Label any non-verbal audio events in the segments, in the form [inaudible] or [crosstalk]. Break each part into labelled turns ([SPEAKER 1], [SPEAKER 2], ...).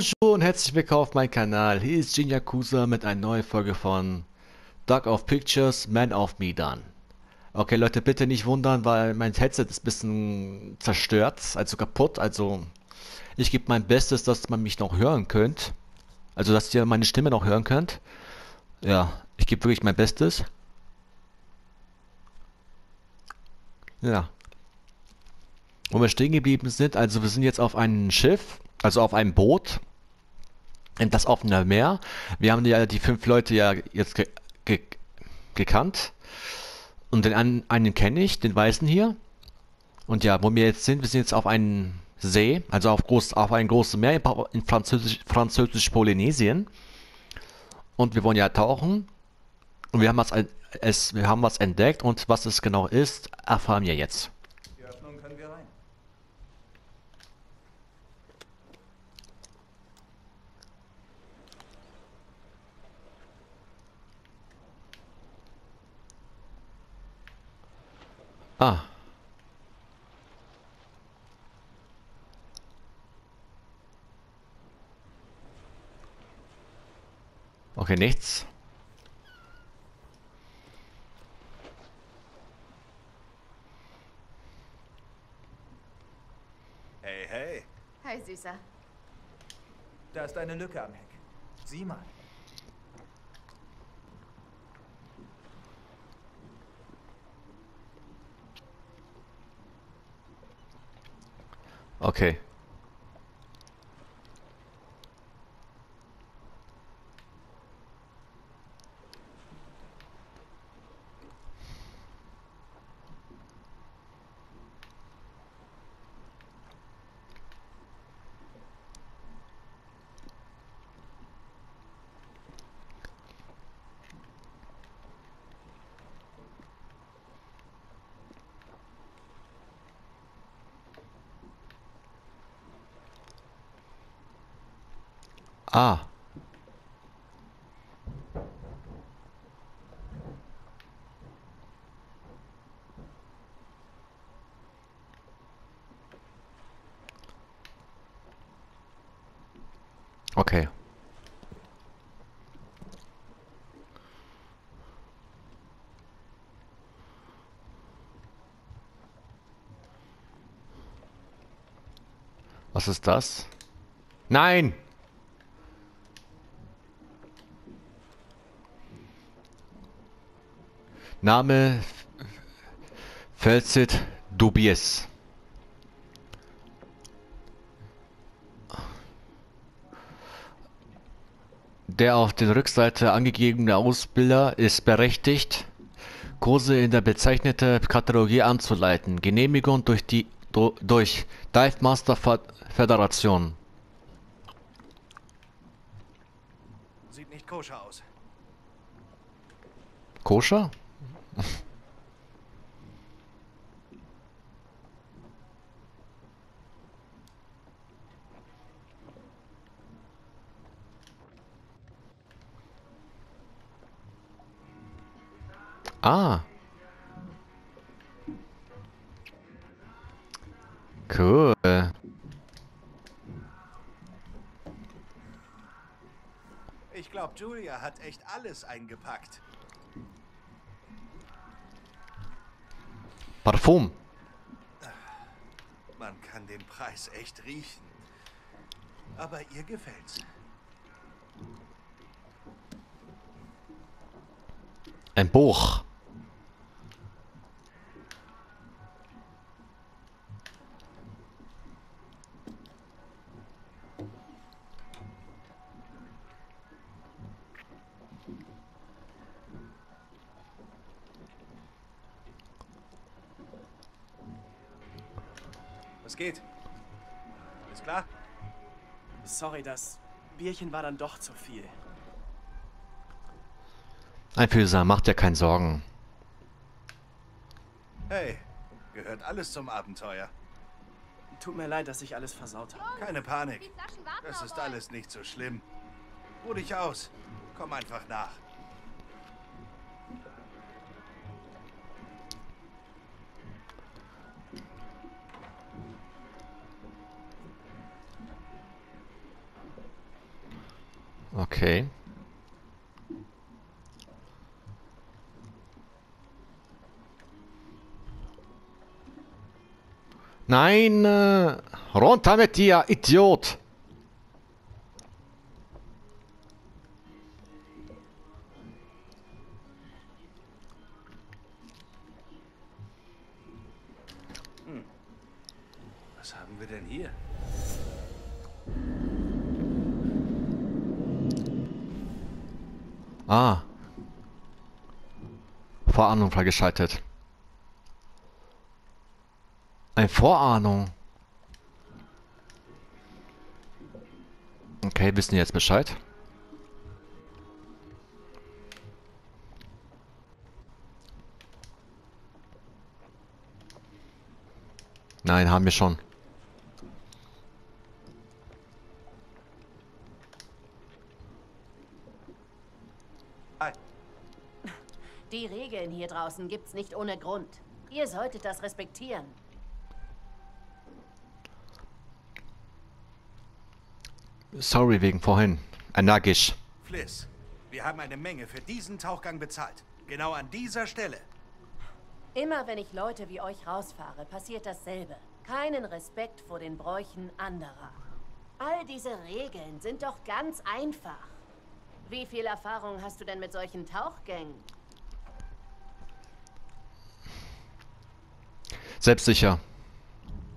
[SPEAKER 1] Bonjour und herzlich willkommen auf meinem Kanal. Hier ist Jin Yakuza mit einer neuen Folge von Dark of Pictures, Man of Medan. Okay Leute, bitte nicht wundern, weil mein Headset ist ein bisschen zerstört, also kaputt. Also ich gebe mein Bestes, dass man mich noch hören könnt. Also dass ihr meine Stimme noch hören könnt. Ja, ich gebe wirklich mein Bestes. Ja. Wo wir stehen geblieben sind, also wir sind jetzt auf einem Schiff, also auf einem Boot, in das offene Meer. Wir haben ja die fünf Leute ja jetzt ge ge gekannt. Und den einen, einen kenne ich, den Weißen hier. Und ja, wo wir jetzt sind, wir sind jetzt auf einem See, also auf, groß, auf ein großes Meer in Französisch, Französisch-Polynesien. Und wir wollen ja tauchen. Und wir haben was, es, wir haben was entdeckt und was es genau ist, erfahren wir jetzt. Die Öffnung können wir rein. Ah. Okay, nichts.
[SPEAKER 2] Hey, hey.
[SPEAKER 3] Hi, Süßer.
[SPEAKER 2] Da ist eine Lücke am Heck. Sieh mal.
[SPEAKER 1] Okay. Ah. Okay. Was ist das? Nein! Name Felsit Dubies. Der auf der Rückseite angegebene Ausbilder ist berechtigt, Kurse in der bezeichneten Kategorie anzuleiten. Genehmigung durch die durch Dive Master Föderation.
[SPEAKER 2] Sieht nicht koscher aus.
[SPEAKER 1] Koscher? Ah. Cool.
[SPEAKER 2] Ich glaube, Julia hat echt alles eingepackt.
[SPEAKER 1] Parfum.
[SPEAKER 2] Man kann den Preis echt riechen. Aber ihr gefällt's.
[SPEAKER 1] Ein Buch.
[SPEAKER 4] Sorry, das Bierchen war dann doch zu viel.
[SPEAKER 1] Einfühlsam, macht ja keine Sorgen.
[SPEAKER 2] Hey, gehört alles zum Abenteuer.
[SPEAKER 4] Tut mir leid, dass ich alles versaut habe.
[SPEAKER 2] Keine Panik. Das ist alles nicht so schlimm. Ruh dich aus. Komm einfach nach.
[SPEAKER 1] Okay. Nein, äh, runter mit dir, Idiot! Freigeschaltet. Eine Vorahnung. Okay, wissen jetzt Bescheid. Nein, haben wir schon.
[SPEAKER 3] Draußen gibt's nicht ohne Grund. Ihr solltet das respektieren.
[SPEAKER 1] Sorry wegen vorhin. Energisch.
[SPEAKER 2] Fliss, wir haben eine Menge für diesen Tauchgang bezahlt. Genau an dieser Stelle.
[SPEAKER 3] Immer wenn ich Leute wie euch rausfahre, passiert dasselbe. Keinen Respekt vor den Bräuchen anderer. All diese Regeln sind doch ganz einfach. Wie viel Erfahrung hast du denn mit solchen Tauchgängen?
[SPEAKER 1] Selbstsicher.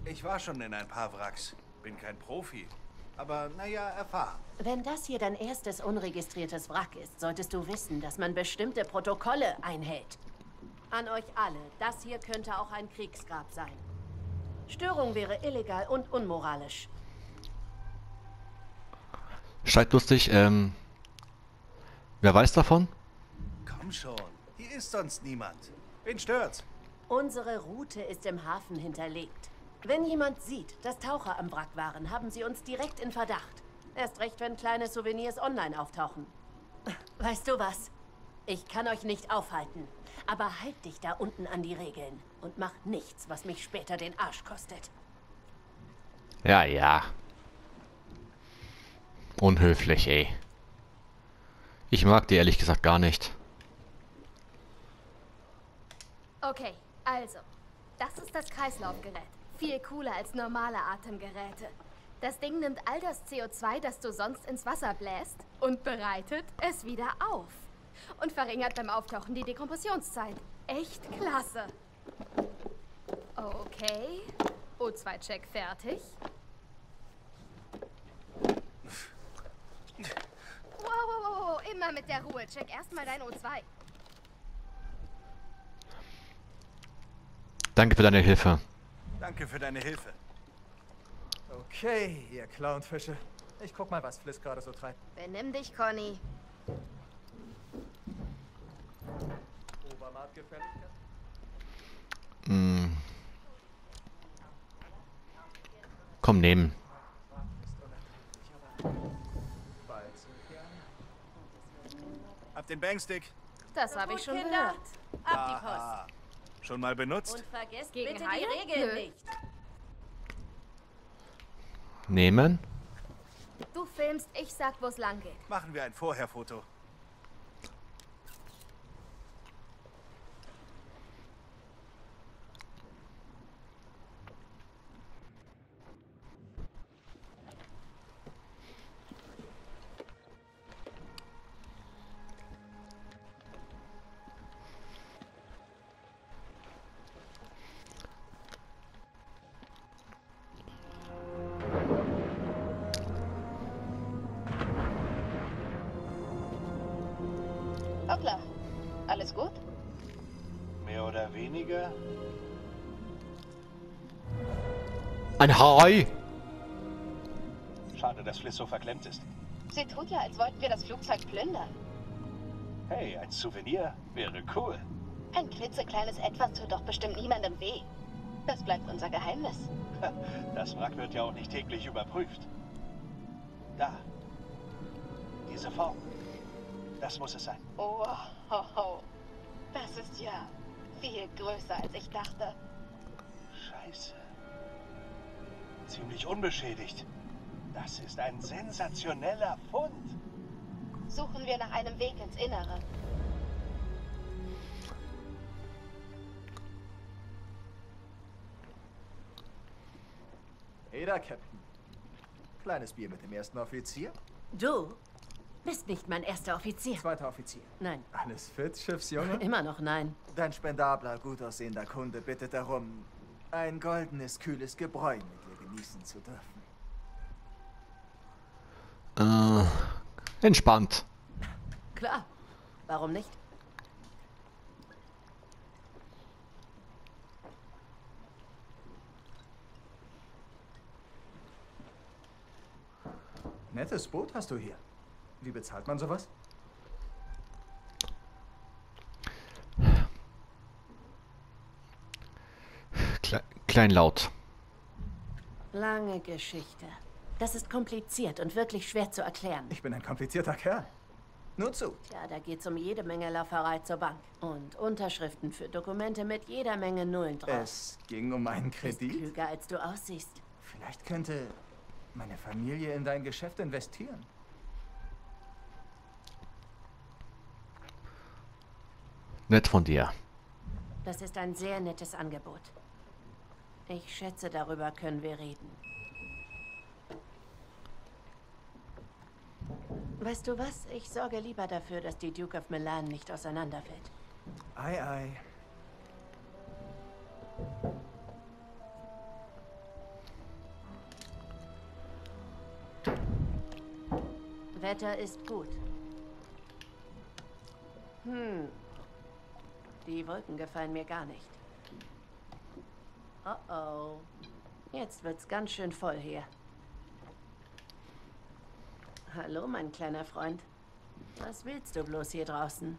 [SPEAKER 2] Ich war schon in ein paar Wracks. Bin kein Profi. Aber naja, erfahren.
[SPEAKER 3] Wenn das hier dein erstes unregistriertes Wrack ist, solltest du wissen, dass man bestimmte Protokolle einhält. An euch alle, das hier könnte auch ein Kriegsgrab sein. Störung wäre illegal und unmoralisch.
[SPEAKER 1] Streitlustig, ähm. Wer weiß davon?
[SPEAKER 2] Komm schon. Hier ist sonst niemand. Wen stört's?
[SPEAKER 3] Unsere Route ist im Hafen hinterlegt. Wenn jemand sieht, dass Taucher am Wrack waren, haben sie uns direkt in Verdacht. Erst recht, wenn kleine Souvenirs online auftauchen. Weißt du was? Ich kann euch nicht aufhalten. Aber halt dich da unten an die Regeln und mach nichts, was mich später den Arsch kostet.
[SPEAKER 1] Ja, ja. Unhöflich, ey. Ich mag die ehrlich gesagt gar nicht.
[SPEAKER 5] Okay, also. Das ist das Kreislaufgerät. Viel cooler als normale Atemgeräte. Das Ding nimmt all das CO2, das du sonst ins Wasser bläst, und bereitet es wieder auf. Und verringert beim Auftauchen die Dekompressionszeit. Echt klasse. Okay. O2-Check fertig. Wow, wow, wow, wow, immer mit der Ruhe. Check erstmal dein O2.
[SPEAKER 1] Danke für deine Hilfe.
[SPEAKER 2] Danke für deine Hilfe.
[SPEAKER 6] Okay, ihr Clownfische. Ich guck mal, was Fliss gerade so treibt.
[SPEAKER 5] Benimm dich, Conny.
[SPEAKER 6] Obermarktgefälligkeit?
[SPEAKER 1] Hm. Komm, nehmen.
[SPEAKER 2] Hab den Bangstick.
[SPEAKER 5] Das habe ich schon gehört.
[SPEAKER 3] ab die Post.
[SPEAKER 2] Schon mal benutzt?
[SPEAKER 3] Und vergesst
[SPEAKER 5] Gegen
[SPEAKER 3] bitte
[SPEAKER 5] Haie?
[SPEAKER 3] die Regeln nicht.
[SPEAKER 1] Nehmen.
[SPEAKER 5] Du filmst, ich sag, wo's lang geht.
[SPEAKER 2] Machen wir ein Vorherfoto.
[SPEAKER 1] Ein Hai!
[SPEAKER 2] Schade, dass Fliss so verklemmt ist.
[SPEAKER 7] Sie tut ja, als wollten wir das Flugzeug plündern.
[SPEAKER 2] Hey, ein Souvenir wäre cool.
[SPEAKER 7] Ein klitzekleines Etwas tut doch bestimmt niemandem weh. Das bleibt unser Geheimnis. [laughs]
[SPEAKER 2] Das Wrack wird ja auch nicht täglich überprüft. Da. Diese Form. Das muss es sein.
[SPEAKER 7] Oh, ho, ho. Das ist ja viel größer, als ich dachte.
[SPEAKER 2] Scheiße. Ziemlich unbeschädigt. Das ist ein sensationeller Fund.
[SPEAKER 7] suchen wir nach einem Weg ins Innere.
[SPEAKER 6] Jeder, Captain. Kleines Bier mit dem ersten Offizier.
[SPEAKER 3] Du bist nicht mein erster Offizier.
[SPEAKER 6] Zweiter Offizier.
[SPEAKER 3] Nein,
[SPEAKER 6] Alles fit, Schiffsjunge?
[SPEAKER 3] immer noch nein.
[SPEAKER 6] Dein spendabler, gut aussehender Kunde bittet darum, ein goldenes, kühles Gebräu mit dir genießen zu dürfen.
[SPEAKER 1] Äh, entspannt.
[SPEAKER 3] Klar. Warum nicht?
[SPEAKER 6] Nettes Boot hast du hier. Wie bezahlt man sowas?
[SPEAKER 1] Kle kleinlaut.
[SPEAKER 3] Lange Geschichte. Das ist kompliziert und wirklich schwer zu erklären.
[SPEAKER 6] Ich bin ein komplizierter Kerl. Nur zu.
[SPEAKER 3] Tja, da geht's um jede Menge Lauferei zur Bank. Und Unterschriften für Dokumente mit jeder Menge Nullen drauf.
[SPEAKER 6] Es ging um einen
[SPEAKER 3] Bist
[SPEAKER 6] Kredit.
[SPEAKER 3] klüger, als du aussiehst.
[SPEAKER 6] Vielleicht könnte meine Familie in dein Geschäft investieren.
[SPEAKER 1] Nett von dir.
[SPEAKER 3] Das ist ein sehr nettes Angebot. Ich schätze, darüber können wir reden. Weißt du was? Ich sorge lieber dafür, dass die Duke of Milan nicht auseinanderfällt.
[SPEAKER 6] Ei, ei.
[SPEAKER 3] Wetter ist gut. Hm. Die Wolken gefallen mir gar nicht. Oh oh. Jetzt wird's ganz schön voll hier. Hallo, mein kleiner Freund. Was willst du bloß hier draußen?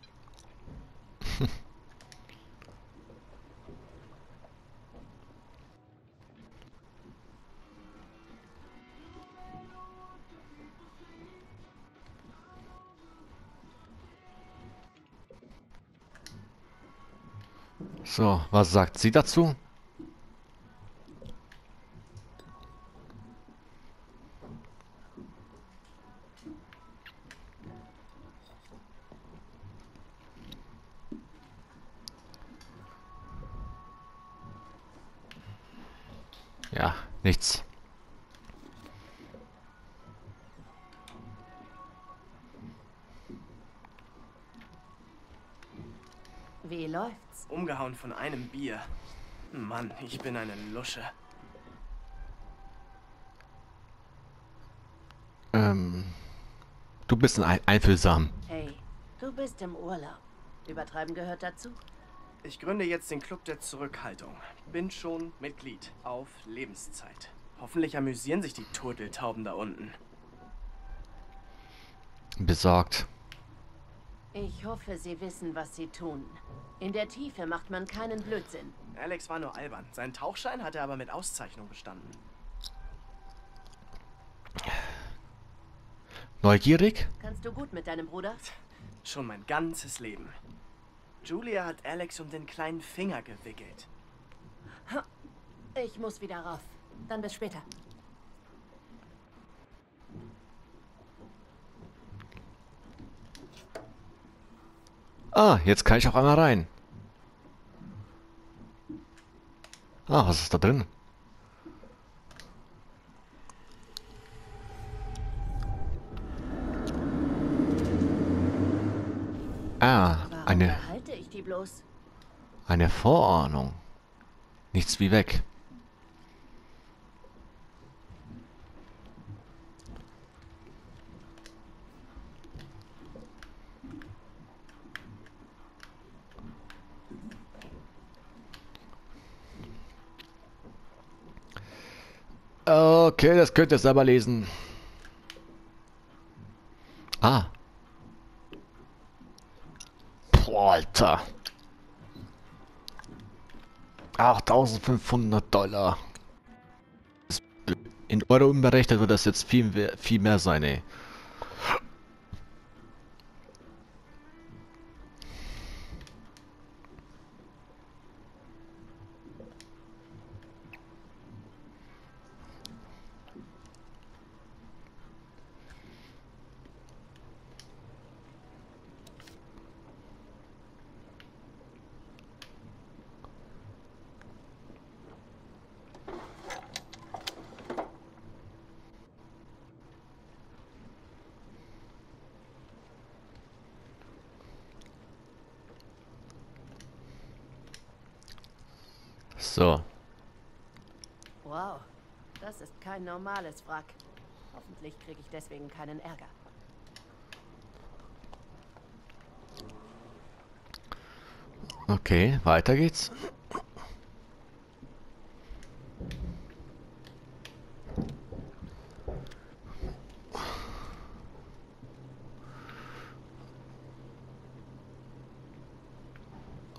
[SPEAKER 1] So, was sagt sie dazu?
[SPEAKER 4] Ich bin eine Lusche.
[SPEAKER 1] Ähm, du bist ein einfühlsam.
[SPEAKER 3] Hey, du bist im Urlaub. Übertreiben gehört dazu.
[SPEAKER 4] Ich gründe jetzt den Club der Zurückhaltung. Bin schon Mitglied auf Lebenszeit. Hoffentlich amüsieren sich die Turteltauben da unten.
[SPEAKER 1] Besorgt.
[SPEAKER 3] Ich hoffe, sie wissen, was sie tun. In der Tiefe macht man keinen Blödsinn.
[SPEAKER 4] Alex war nur albern. Seinen Tauchschein hat er aber mit Auszeichnung bestanden.
[SPEAKER 1] Neugierig?
[SPEAKER 3] Kannst du gut mit deinem Bruder?
[SPEAKER 4] Schon mein ganzes Leben. Julia hat Alex um den kleinen Finger gewickelt.
[SPEAKER 3] Ich muss wieder rauf. Dann bis später.
[SPEAKER 1] Ah, jetzt kann ich auch einmal rein. Ah, was ist da drin? Ah, eine, eine Vorordnung. Nichts wie weg. Okay, das könnt ihr selber lesen. Ah. Boah, Alter. 8500 Dollar. In Euro umberechnet wird das jetzt viel, viel mehr sein, ey. So.
[SPEAKER 3] Wow, das ist kein normales Wrack. Hoffentlich kriege ich deswegen keinen Ärger.
[SPEAKER 1] Okay, weiter geht's.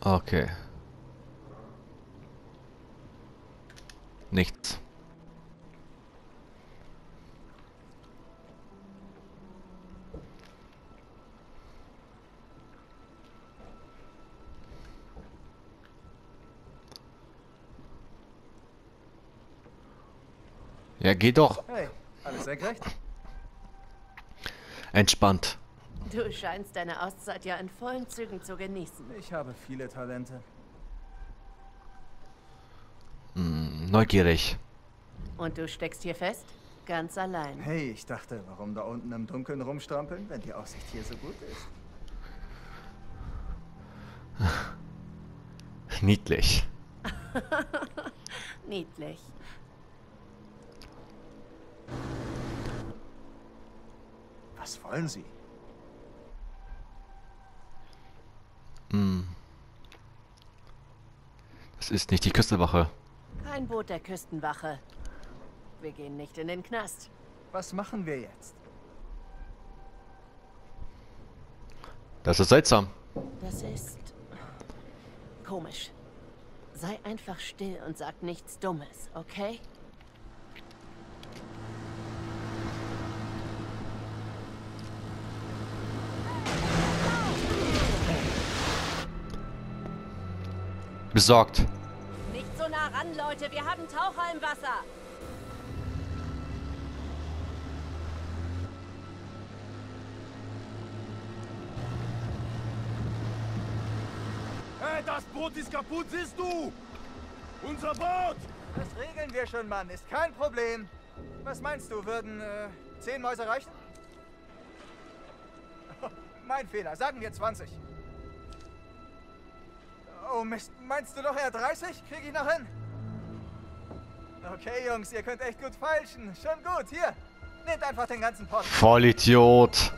[SPEAKER 1] Okay. Nichts. Ja, geh doch.
[SPEAKER 6] Hey, alles senkrecht?
[SPEAKER 1] Entspannt.
[SPEAKER 3] Du scheinst deine Auszeit ja in vollen Zügen zu genießen.
[SPEAKER 6] Ich habe viele Talente.
[SPEAKER 1] Hm, neugierig.
[SPEAKER 3] Und du steckst hier fest? Ganz allein.
[SPEAKER 6] Hey, ich dachte, warum da unten im Dunkeln rumstrampeln, wenn die Aussicht hier so gut ist? [laughs]
[SPEAKER 1] Niedlich. [laughs]
[SPEAKER 3] Niedlich.
[SPEAKER 6] Was wollen Sie?
[SPEAKER 1] Hm. Das ist nicht die Küstenwache.
[SPEAKER 3] Kein Boot der Küstenwache. Wir gehen nicht in den Knast.
[SPEAKER 6] Was machen wir jetzt?
[SPEAKER 1] Das ist seltsam.
[SPEAKER 3] Das ist komisch. Sei einfach still und sag nichts Dummes, okay?
[SPEAKER 1] Besorgt.
[SPEAKER 3] Nicht so nah ran, Leute. Wir haben Taucher im Wasser.
[SPEAKER 8] Hey, das Boot ist kaputt, siehst du? Unser Boot!
[SPEAKER 6] Das regeln wir schon, Mann. Ist kein Problem. Was meinst du, würden äh, zehn Mäuse reichen? [laughs] Mein Fehler. Sagen wir 20. Oh Mist, meinst du doch eher 30? Krieg ich noch hin? Okay, Jungs, ihr könnt echt gut feilschen. Schon gut, hier. Nehmt einfach den ganzen Pott.
[SPEAKER 1] Vollidiot.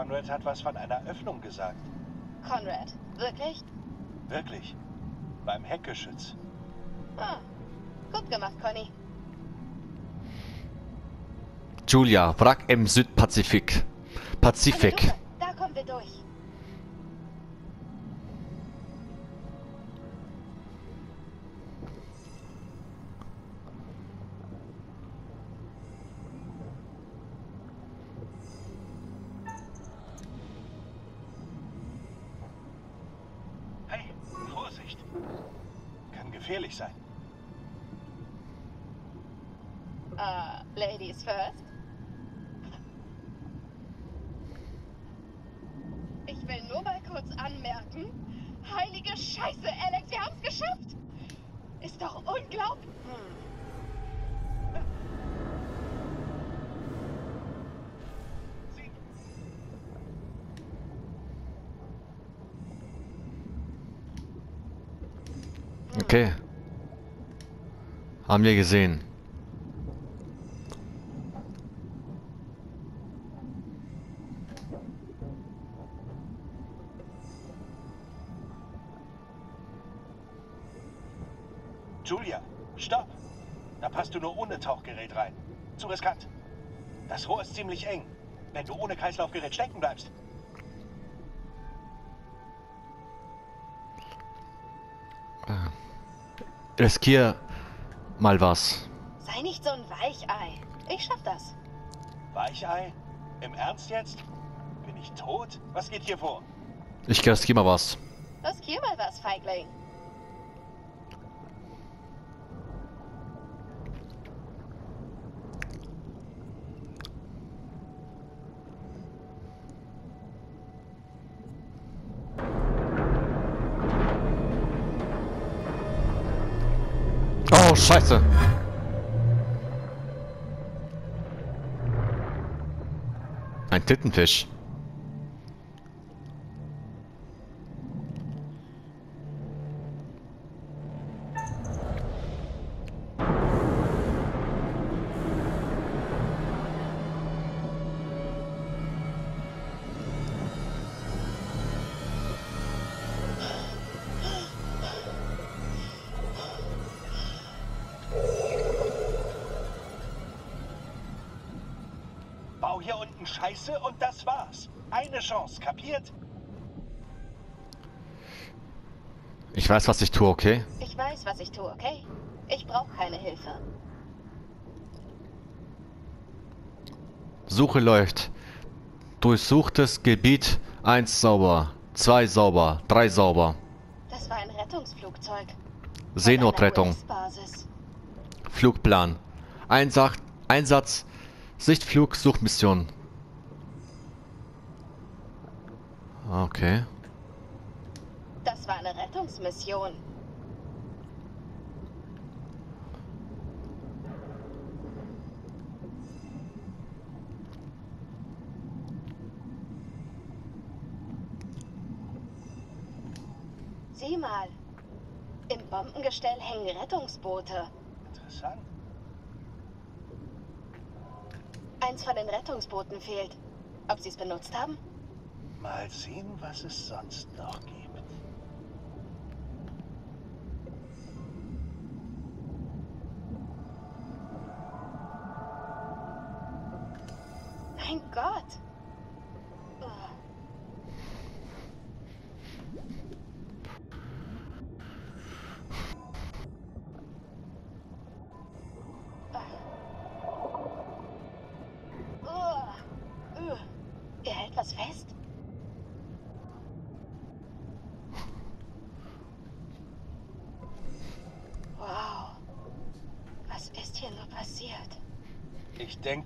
[SPEAKER 2] Conrad hat was von einer Öffnung gesagt.
[SPEAKER 7] Conrad, wirklich?
[SPEAKER 2] Wirklich. Beim Heckgeschütz.
[SPEAKER 7] Ah, gut gemacht, Conny.
[SPEAKER 1] Julia, Wrack im Südpazifik. Pazifik. Okay. Haben wir gesehen.
[SPEAKER 2] Julia, stopp! Da passt du nur ohne Tauchgerät rein. Zu riskant. Das Rohr ist ziemlich eng. Wenn du ohne Kreislaufgerät stecken bleibst.
[SPEAKER 1] Riskier mal was.
[SPEAKER 7] Sei nicht so ein Weichei. Ich schaff das.
[SPEAKER 2] Weichei? Im Ernst jetzt? Bin ich tot? Was geht hier vor?
[SPEAKER 1] Ich riskiere mal was.
[SPEAKER 7] Riskier mal was, Feigling.
[SPEAKER 1] Scheiße. Ein Tittenfisch.
[SPEAKER 2] Unten Scheiße und das war's. Eine Chance, kapiert?
[SPEAKER 1] Ich weiß, was ich tue, okay?
[SPEAKER 7] Ich weiß, was ich tue, okay? Ich brauche keine Hilfe.
[SPEAKER 1] Suche läuft. Durchsuchtes Gebiet 1 sauber, 2 sauber, 3 sauber.
[SPEAKER 7] Das war ein Rettungsflugzeug.
[SPEAKER 1] Seenotrettung. Flugplan. Einsach Einsatz. Sichtflug, Okay.
[SPEAKER 7] Das war eine Rettungsmission. Sieh mal. Im Bombengestell hängen Rettungsboote.
[SPEAKER 2] Interessant.
[SPEAKER 7] Eins von den Rettungsbooten fehlt. Ob sie es benutzt haben?
[SPEAKER 2] Mal sehen, was es sonst noch gibt.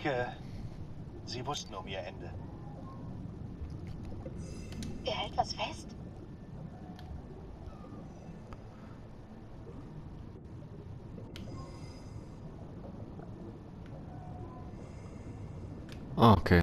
[SPEAKER 2] Denke, sie wussten um ihr Ende.
[SPEAKER 7] Er hält was fest?
[SPEAKER 1] Ah, okay.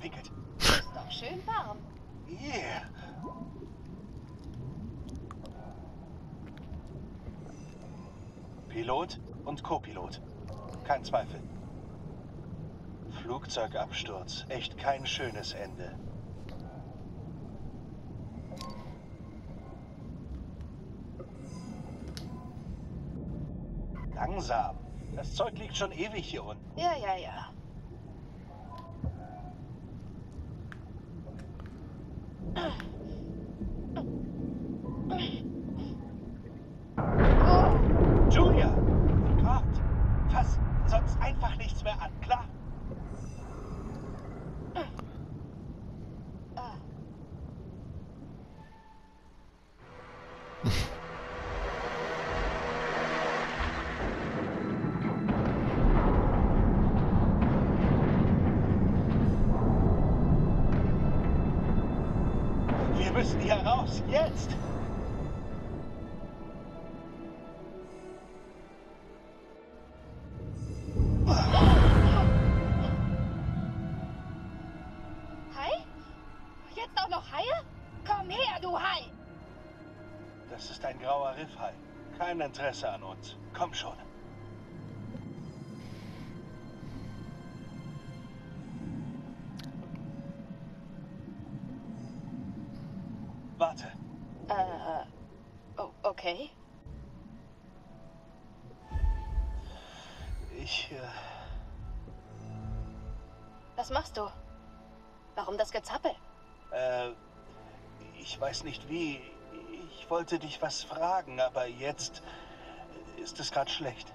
[SPEAKER 2] Vollgepickelt. [laughs]
[SPEAKER 7] Ist doch schön warm.
[SPEAKER 2] Yeah. Pilot und Co-Pilot. Kein Zweifel. Flugzeugabsturz. Echt kein schönes Ende. Langsam. Das Zeug liegt schon ewig hier unten.
[SPEAKER 7] Ja, ja, ja.
[SPEAKER 2] Müssen hier raus. Jetzt!
[SPEAKER 7] Hai? Jetzt auch noch Haie? Komm her, du Hai!
[SPEAKER 2] Das ist ein grauer Riffhai. Kein Interesse an uns. Komm schon. Weiß nicht wie. Ich wollte dich was fragen, aber jetzt ist es gerade schlecht.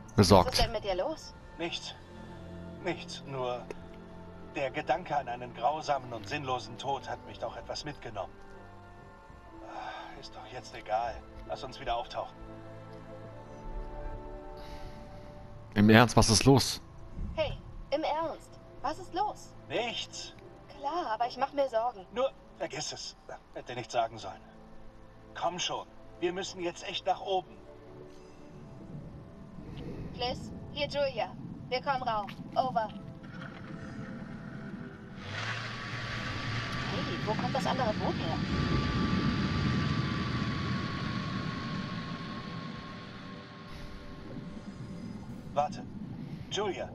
[SPEAKER 7] Was ist
[SPEAKER 1] Besorgt.
[SPEAKER 7] denn mit dir los?
[SPEAKER 2] Nichts. Nichts. Nur der Gedanke an einen grausamen und sinnlosen Tod hat mich doch etwas mitgenommen. Ah, Ist doch jetzt egal. Lass uns wieder auftauchen.
[SPEAKER 1] Im Ernst, was ist los?
[SPEAKER 7] Was ist los?
[SPEAKER 2] Nichts.
[SPEAKER 7] Klar, aber ich mach mir Sorgen.
[SPEAKER 2] Nur vergiss es. Hätte nicht sagen sollen. Komm schon. Wir müssen jetzt echt nach oben.
[SPEAKER 7] Fliss, hier Julia. Wir kommen Raum. Over. Hey, wo kommt das andere Boot her?
[SPEAKER 2] Warte. Julia,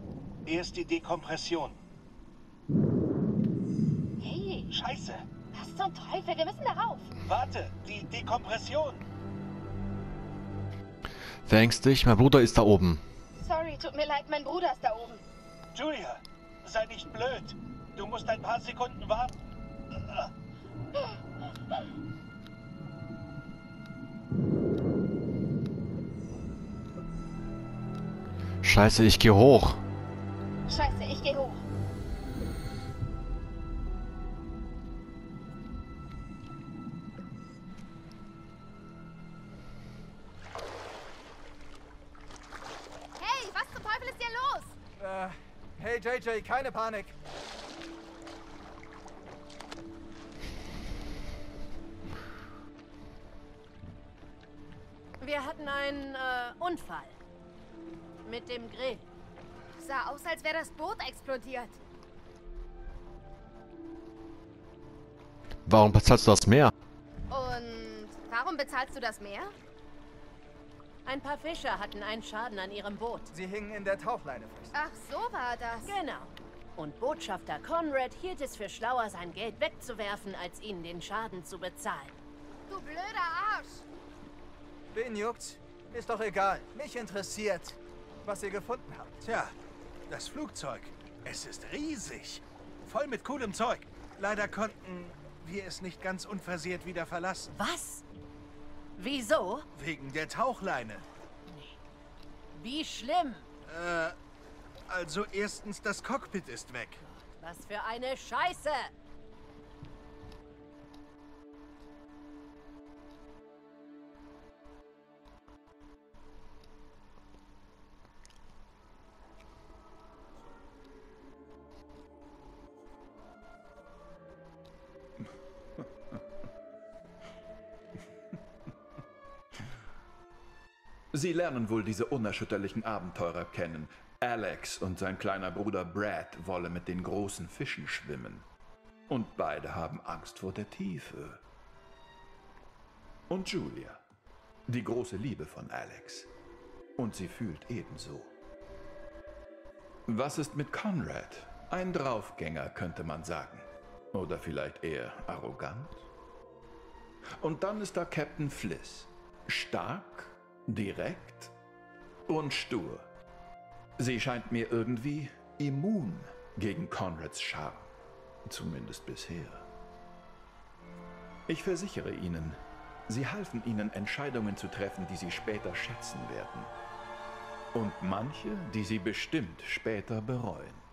[SPEAKER 2] erst die Dekompression. Scheiße.
[SPEAKER 7] was zum Teufel? Wir müssen darauf.
[SPEAKER 2] Warte, die Dekompression.
[SPEAKER 1] Verängstigt, mein Bruder ist da oben.
[SPEAKER 7] Sorry, tut mir leid, mein Bruder ist da oben.
[SPEAKER 2] Julia, sei nicht blöd. Du musst ein paar Sekunden warten.
[SPEAKER 1] Scheiße, ich gehe hoch.
[SPEAKER 6] JJ, keine Panik.
[SPEAKER 3] Wir hatten einen äh, Unfall. Mit dem Grill.
[SPEAKER 5] Sah aus, als wäre das Boot explodiert.
[SPEAKER 1] Warum bezahlst du das mehr?
[SPEAKER 5] Und warum bezahlst du das mehr?
[SPEAKER 3] Ein paar Fischer hatten einen Schaden an ihrem Boot.
[SPEAKER 6] Sie hingen in der Tauchleine fest.
[SPEAKER 5] Ach, so war das.
[SPEAKER 3] Genau. Und Botschafter Conrad hielt es für schlauer, sein Geld wegzuwerfen, als ihnen den Schaden zu bezahlen.
[SPEAKER 5] Du blöder Arsch.
[SPEAKER 6] Wen juckt's? Ist doch egal. Mich interessiert, was ihr gefunden habt.
[SPEAKER 2] Tja, das Flugzeug. Es ist riesig. Voll mit coolem Zeug. Leider konnten wir es nicht ganz unversehrt wieder verlassen.
[SPEAKER 3] Was? Wieso?
[SPEAKER 2] Wegen der Tauchleine.
[SPEAKER 3] Wie schlimm?
[SPEAKER 2] Äh, also erstens, das Cockpit ist weg.
[SPEAKER 3] Was für eine Scheiße!
[SPEAKER 9] Sie lernen wohl diese unerschütterlichen Abenteurer kennen. Alex und sein kleiner Bruder Brad wollen mit den großen Fischen schwimmen. Und beide haben Angst vor der Tiefe. Und Julia, die große Liebe von Alex. Und sie fühlt ebenso. Was ist mit Conrad? Ein Draufgänger, könnte man sagen. Oder vielleicht eher arrogant? Und dann ist da Captain Fliss. Stark, direkt und stur. Sie scheint mir irgendwie immun gegen Conrads Charme. Zumindest bisher. Ich versichere Ihnen, sie halfen Ihnen Entscheidungen zu treffen, die Sie später schätzen werden. Und manche, die Sie bestimmt später bereuen.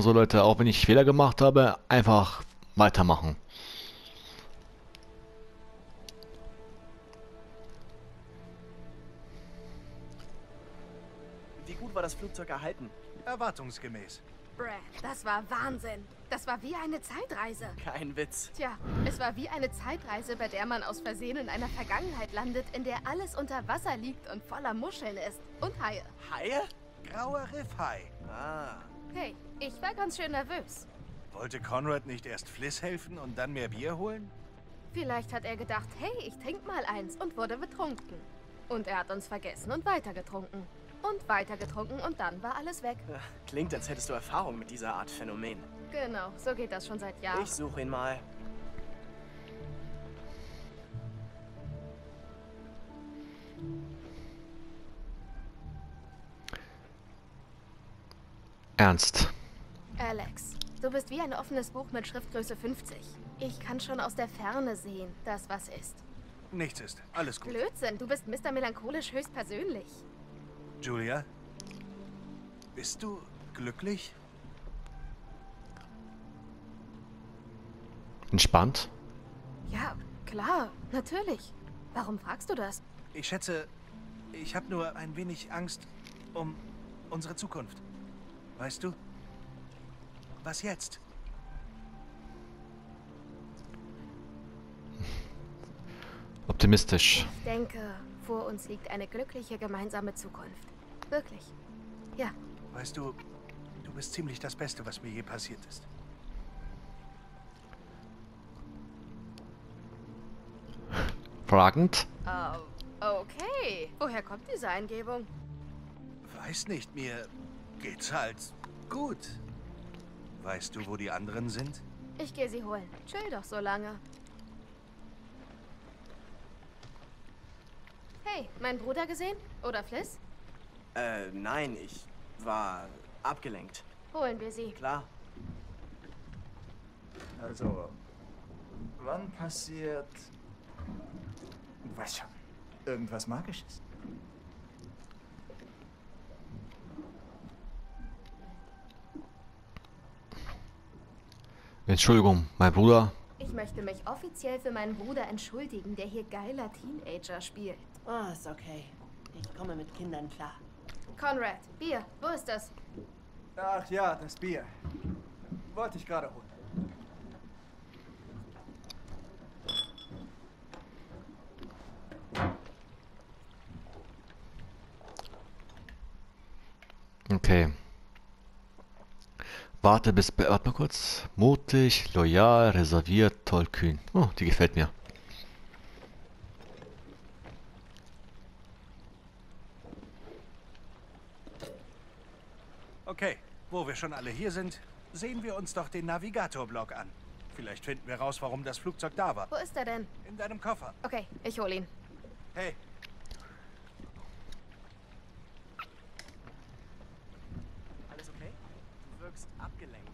[SPEAKER 1] Sag mal so, Leute, auch wenn ich Fehler gemacht habe, einfach weitermachen.
[SPEAKER 4] Wie gut war das Flugzeug erhalten?
[SPEAKER 2] Erwartungsgemäß.
[SPEAKER 5] Brad, das war Wahnsinn. Das war wie eine Zeitreise.
[SPEAKER 4] Kein Witz.
[SPEAKER 5] Tja, es war wie eine Zeitreise, bei der man aus Versehen in einer Vergangenheit landet, in der alles unter Wasser liegt und voller Muscheln ist. Und Haie.
[SPEAKER 4] Haie?
[SPEAKER 2] Grauer Riffhai.
[SPEAKER 4] Ah.
[SPEAKER 5] Hey, ich war ganz schön nervös.
[SPEAKER 2] Wollte Conrad nicht erst Fliss helfen und dann mehr Bier holen?
[SPEAKER 5] Vielleicht hat er gedacht, hey, ich trink mal eins und wurde betrunken. Und er hat uns vergessen und weitergetrunken. Und weitergetrunken und dann war alles weg. [laughs]
[SPEAKER 4] Klingt, als hättest du Erfahrung mit dieser Art Phänomen.
[SPEAKER 5] Genau, so geht das schon seit Jahren.
[SPEAKER 4] Ich suche ihn mal.
[SPEAKER 1] Ernst.
[SPEAKER 5] Alex, du bist wie ein offenes Buch mit Schriftgröße 50. Ich kann schon aus der Ferne sehen, dass was ist.
[SPEAKER 2] Nichts ist. Alles gut.
[SPEAKER 5] Blödsinn, du bist Mr. Melancholisch höchstpersönlich.
[SPEAKER 2] Julia? Bist du glücklich?
[SPEAKER 1] Entspannt.
[SPEAKER 5] Ja, klar, natürlich. Warum fragst du das?
[SPEAKER 2] Ich schätze, ich habe nur ein wenig Angst um unsere Zukunft. Weißt du? Was jetzt?
[SPEAKER 1] Optimistisch.
[SPEAKER 5] Ich denke, vor uns liegt eine glückliche gemeinsame Zukunft. Wirklich. Ja,
[SPEAKER 2] Weißt du, du bist ziemlich das Beste, was mir je passiert ist.
[SPEAKER 1] Fragend.
[SPEAKER 5] Oh, okay. Woher kommt diese Eingebung?
[SPEAKER 2] Weiß nicht, mir geht's halt gut. Weißt du, wo die anderen sind?
[SPEAKER 5] Ich gehe sie holen. Chill doch so lange. Hey, mein Bruder gesehen? Oder Fliss?
[SPEAKER 4] Äh, nein, ich war abgelenkt.
[SPEAKER 5] Holen wir sie.
[SPEAKER 4] Klar.
[SPEAKER 6] Also, wann passiert... Du weißt schon, irgendwas Magisches?
[SPEAKER 1] Entschuldigung, mein Bruder.
[SPEAKER 5] Ich möchte mich offiziell für meinen Bruder entschuldigen, der hier geiler Teenager spielt.
[SPEAKER 3] Oh, ist okay. Ich komme mit Kindern klar.
[SPEAKER 5] Conrad, Bier, wo ist das?
[SPEAKER 6] Ach ja, das Bier. Wollte ich gerade holen.
[SPEAKER 1] Okay. Warte bis. Warte mal kurz. Mutig, loyal, reserviert, tollkühn. Oh, die gefällt mir.
[SPEAKER 2] Okay, wo wir schon alle hier sind, sehen wir uns doch den Navigator-Blog an. Vielleicht finden wir raus, warum das Flugzeug da war.
[SPEAKER 5] Wo ist er denn?
[SPEAKER 2] In deinem Koffer.
[SPEAKER 5] Okay, ich hol ihn.
[SPEAKER 2] Hey,
[SPEAKER 4] Alles okay? Du wirkst abgelenkt.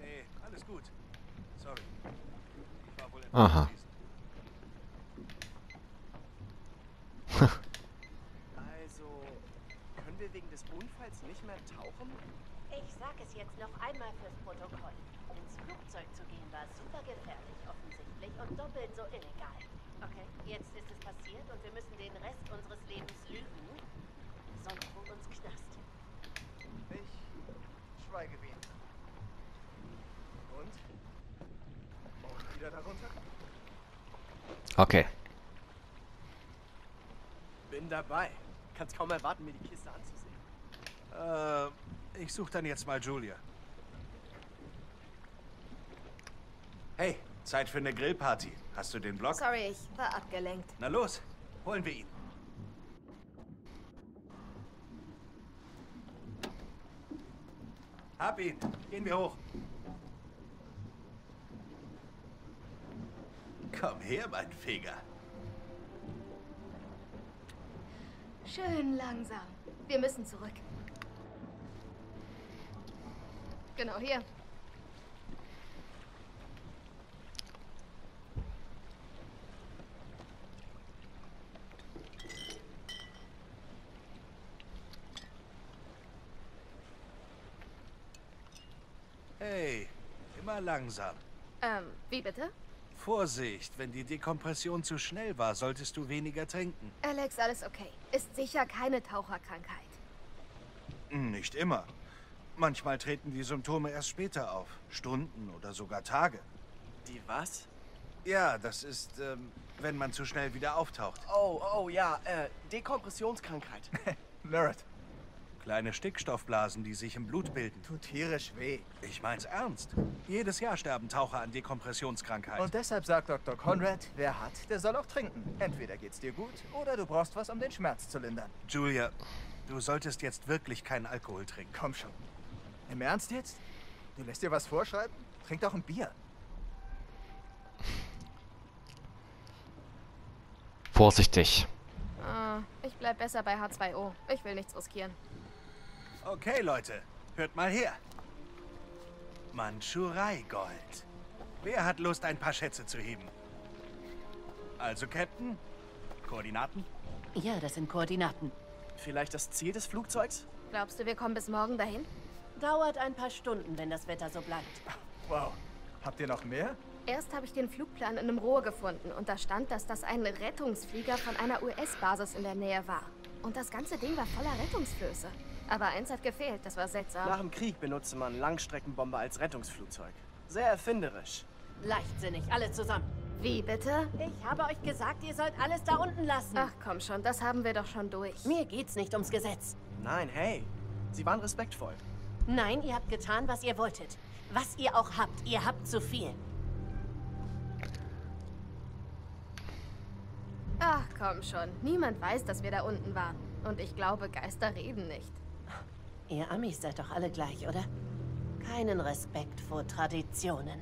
[SPEAKER 2] nee, alles gut. Sorry. Ich war wohl etwas
[SPEAKER 1] Aha.
[SPEAKER 4] Also, können wir wegen des Unfalls nicht mehr tauchen?
[SPEAKER 3] Ich sag es jetzt noch einmal fürs Protokoll. Ins Flugzeug zu gehen war super gefährlich offensichtlich und doppelt so illegal. Okay, jetzt ist es passiert und wir müssen den Rest unseres Lebens lügen. Sonst holt uns Knast.
[SPEAKER 6] Ich schweige wie ein- Und? Und wieder darunter?
[SPEAKER 1] Okay.
[SPEAKER 4] Bin dabei. Kannst kaum erwarten, mir die Kiste anzusehen.
[SPEAKER 2] Äh, ich suche dann jetzt mal Julia. Hey, Zeit für eine Grillparty. Hast du den Blog?
[SPEAKER 5] Sorry, ich war abgelenkt.
[SPEAKER 2] Na los, holen wir ihn. Hab ihn. Gehen wir hoch. Komm her, mein Feger.
[SPEAKER 5] Schön langsam. Wir müssen zurück. Genau hier.
[SPEAKER 2] Hey, immer langsam.
[SPEAKER 5] Ähm, wie bitte?
[SPEAKER 2] Vorsicht, wenn die Dekompression zu schnell war, solltest du weniger trinken.
[SPEAKER 5] Alex, alles okay. Ist sicher keine Taucherkrankheit.
[SPEAKER 2] Nicht immer. Manchmal treten die Symptome erst später auf. Stunden oder sogar Tage.
[SPEAKER 4] Die was?
[SPEAKER 2] Ja, das ist, ähm, wenn man zu schnell wieder auftaucht.
[SPEAKER 4] Oh, oh, ja, äh, Dekompressionskrankheit. [laughs]
[SPEAKER 6] Nerd.
[SPEAKER 2] Kleine Stickstoffblasen, die sich im Blut bilden.
[SPEAKER 6] Tut tierisch weh.
[SPEAKER 2] Ich mein's ernst. Jedes Jahr sterben Taucher an Dekompressionskrankheit.
[SPEAKER 6] Und deshalb sagt Dr. Conrad, wer hat, der soll auch trinken. Entweder geht's dir gut oder du brauchst was, um den Schmerz zu lindern.
[SPEAKER 2] Julia, du solltest jetzt wirklich keinen Alkohol trinken.
[SPEAKER 6] Komm schon. Im Ernst jetzt? Du lässt dir was vorschreiben? Trink doch ein Bier.
[SPEAKER 1] Vorsichtig.
[SPEAKER 5] Ah, ich bleib besser bei H2O. Ich will nichts riskieren.
[SPEAKER 2] Okay, Leute, hört mal her. Mandschurei-Gold. Wer hat Lust, ein paar Schätze zu heben? Also, Captain? Koordinaten?
[SPEAKER 3] Ja, das sind Koordinaten.
[SPEAKER 4] Vielleicht das Ziel des Flugzeugs?
[SPEAKER 5] Glaubst du, wir kommen bis morgen dahin?
[SPEAKER 3] Dauert ein paar Stunden, wenn das Wetter so bleibt.
[SPEAKER 6] Wow. Habt ihr noch mehr?
[SPEAKER 5] Erst habe ich den Flugplan in einem Rohr gefunden und da stand, dass das ein Rettungsflieger von einer US-Basis in der Nähe war. Und das ganze Ding war voller Rettungsflöße. Aber eins hat gefehlt, das war seltsam.
[SPEAKER 4] Nach dem Krieg benutzte man Langstreckenbomber als Rettungsflugzeug. Sehr erfinderisch.
[SPEAKER 3] Leichtsinnig, alle zusammen.
[SPEAKER 5] Wie bitte?
[SPEAKER 3] Ich habe euch gesagt, ihr sollt alles da unten lassen.
[SPEAKER 5] Ach komm schon, das haben wir doch schon durch.
[SPEAKER 3] Mir geht's nicht ums Gesetz.
[SPEAKER 4] Nein, hey. Sie waren respektvoll.
[SPEAKER 3] Nein, ihr habt getan, was ihr wolltet. Was ihr auch habt, ihr habt zu viel.
[SPEAKER 5] Ach komm schon, niemand weiß, dass wir da unten waren. Und ich glaube, Geister reden nicht.
[SPEAKER 3] Ihr Amis seid doch alle gleich, oder? Keinen Respekt vor Traditionen.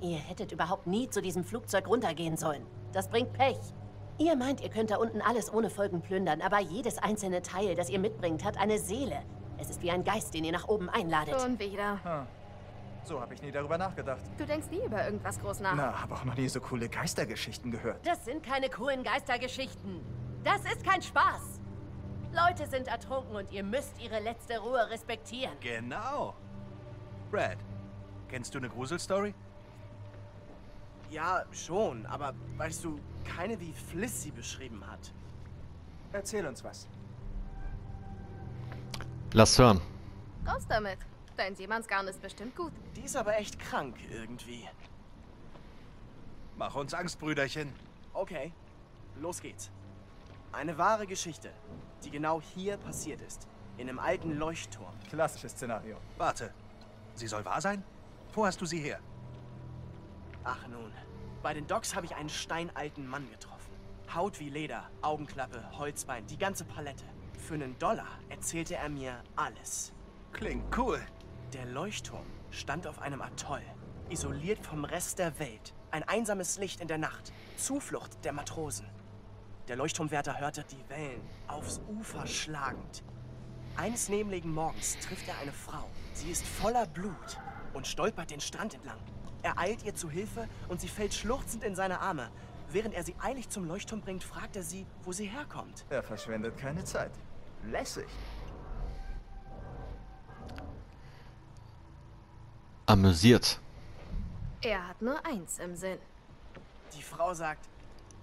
[SPEAKER 3] Ihr hättet überhaupt nie zu diesem Flugzeug runtergehen sollen. Das bringt Pech. Ihr meint, ihr könnt da unten alles ohne Folgen plündern, aber jedes einzelne Teil, das ihr mitbringt, hat eine Seele. Es ist wie ein Geist, den ihr nach oben einladet.
[SPEAKER 5] Schon wieder.
[SPEAKER 6] Hm. So habe ich nie darüber nachgedacht.
[SPEAKER 5] Du denkst nie über irgendwas groß nach.
[SPEAKER 6] Na, habe auch noch nie so coole Geistergeschichten gehört.
[SPEAKER 3] Das sind keine coolen Geistergeschichten. Das ist kein Spaß. Leute sind ertrunken und ihr müsst ihre letzte Ruhe respektieren.
[SPEAKER 2] Genau. Brad, kennst du eine Gruselstory?
[SPEAKER 4] Ja, schon, aber weißt du, keine wie Fliss sie beschrieben hat.
[SPEAKER 6] Erzähl uns was.
[SPEAKER 1] Lass hören.
[SPEAKER 5] Raus damit. Dein Seemannsgarn ist bestimmt gut.
[SPEAKER 4] Die ist aber echt krank irgendwie.
[SPEAKER 2] Mach uns Angst, Brüderchen.
[SPEAKER 4] Okay, los geht's. Eine wahre Geschichte, die genau hier passiert ist. In einem alten Leuchtturm.
[SPEAKER 6] Klassisches Szenario.
[SPEAKER 2] Warte, sie soll wahr sein? Wo hast du sie her?
[SPEAKER 4] Ach nun, bei den Docks habe ich einen steinalten Mann getroffen. Haut wie Leder, Augenklappe, Holzbein, die ganze Palette. Für einen Dollar erzählte er mir alles.
[SPEAKER 2] Klingt cool.
[SPEAKER 4] Der Leuchtturm stand auf einem Atoll, isoliert vom Rest der Welt. Ein einsames Licht in der Nacht, Zuflucht der Matrosen. Der Leuchtturmwärter hörte die Wellen aufs Ufer schlagend. Eines nebligen Morgens trifft er eine Frau. Sie ist voller Blut und stolpert den Strand entlang. Er eilt ihr zu Hilfe und sie fällt schluchzend in seine Arme. Während er sie eilig zum Leuchtturm bringt, fragt er sie, wo sie herkommt.
[SPEAKER 6] Er verschwendet keine Zeit. Lässig.
[SPEAKER 1] Amüsiert.
[SPEAKER 5] Er hat nur eins im Sinn.
[SPEAKER 4] Die Frau sagt,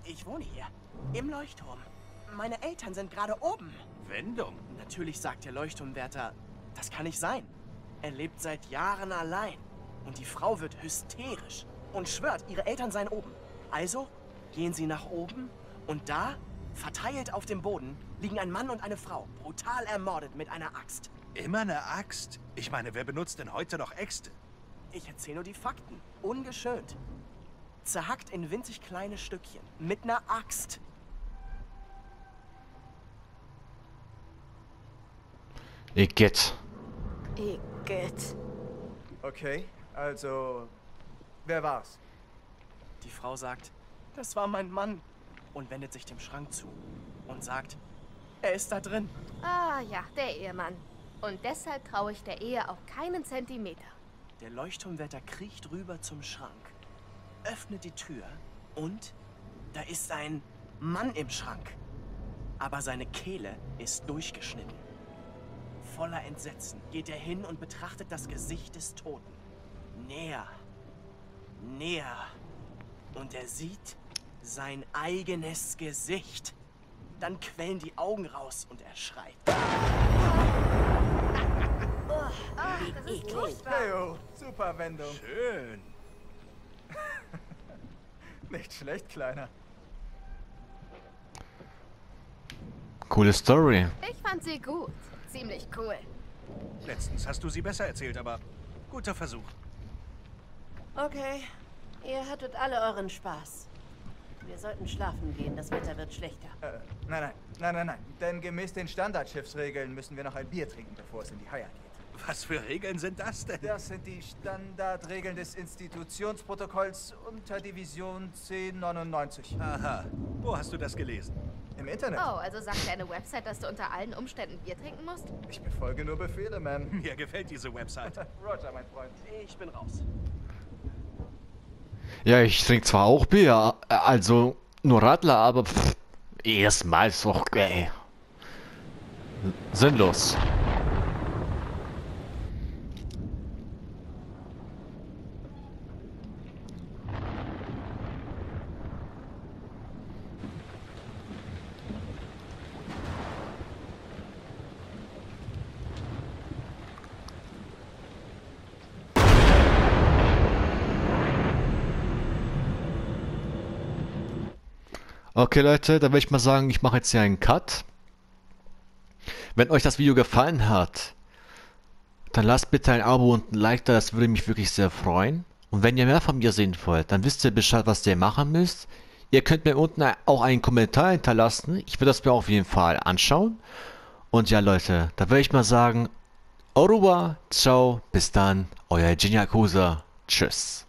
[SPEAKER 4] ich wohne hier, im Leuchtturm. Meine Eltern sind gerade oben.
[SPEAKER 2] Wendung.
[SPEAKER 4] Natürlich sagt der Leuchtturmwärter, das kann nicht sein. Er lebt seit Jahren allein. Und die Frau wird hysterisch und schwört, ihre Eltern seien oben. Also gehen sie nach oben und da, verteilt auf dem Boden, liegen ein Mann und eine Frau, brutal ermordet mit einer Axt.
[SPEAKER 2] Immer eine Axt? Ich meine, wer benutzt denn heute noch Äxte?
[SPEAKER 4] Ich erzähle nur die Fakten, ungeschönt. Zerhackt in winzig kleine Stückchen, mit einer Axt.
[SPEAKER 1] Igitt.
[SPEAKER 5] Igitt.
[SPEAKER 6] Okay, also. Wer war's?
[SPEAKER 4] Die Frau sagt, das war mein Mann. Und wendet sich dem Schrank zu. Und sagt, er ist da drin.
[SPEAKER 5] Ah ja, der Ehemann. Und deshalb traue ich der Ehe auch keinen Zentimeter.
[SPEAKER 4] Der Leuchtturmwärter kriecht rüber zum Schrank, öffnet die Tür und da ist ein Mann im Schrank. Aber seine Kehle ist durchgeschnitten. Voller Entsetzen geht er hin und betrachtet das Gesicht des Toten. Näher. Näher. Und er sieht sein eigenes Gesicht. Dann quellen die Augen raus und er schreit.
[SPEAKER 5] Oh, das ist furchtbar.
[SPEAKER 6] Leo, super Wendung.
[SPEAKER 8] Schön. [laughs]
[SPEAKER 6] Nicht schlecht, Kleiner.
[SPEAKER 1] Coole Story.
[SPEAKER 5] Ich fand sie gut. Ziemlich cool.
[SPEAKER 2] Letztens hast du sie besser erzählt, aber guter Versuch.
[SPEAKER 3] Okay, ihr hattet alle euren Spaß. Wir sollten schlafen gehen, das Wetter wird schlechter.
[SPEAKER 6] Äh, nein, nein, nein, nein, nein. Denn gemäß den Standardschiffsregeln müssen wir noch ein Bier trinken, bevor es in die Haia geht.
[SPEAKER 2] Was für Regeln sind das denn?
[SPEAKER 6] Das sind die Standardregeln des Institutionsprotokolls unter Division 1099.
[SPEAKER 2] Aha. Wo hast du das gelesen?
[SPEAKER 6] Im Internet.
[SPEAKER 5] Oh, also sagt deine Website, dass du unter allen Umständen Bier trinken musst?
[SPEAKER 6] Ich befolge nur Befehle, Ma'am. [laughs]
[SPEAKER 2] Mir gefällt diese Website. [laughs]
[SPEAKER 6] Roger, mein Freund.
[SPEAKER 4] Ich bin raus.
[SPEAKER 1] Ja, ich trinke zwar auch Bier, also nur Radler, aber pff, erstmals doch, ey. Sinnlos. Okay Leute, da würde ich mal sagen, ich mache jetzt hier einen Cut. Wenn euch das Video gefallen hat, dann lasst bitte ein Abo und ein Like da, das würde mich wirklich sehr freuen. Und wenn ihr mehr von mir sehen wollt, dann wisst ihr Bescheid, was ihr machen müsst. Ihr könnt mir unten auch einen Kommentar hinterlassen. Ich würde das mir auf jeden Fall anschauen. Und ja Leute, da würde ich mal sagen, au revoir, ciao, bis dann, euer Geniakusa, tschüss.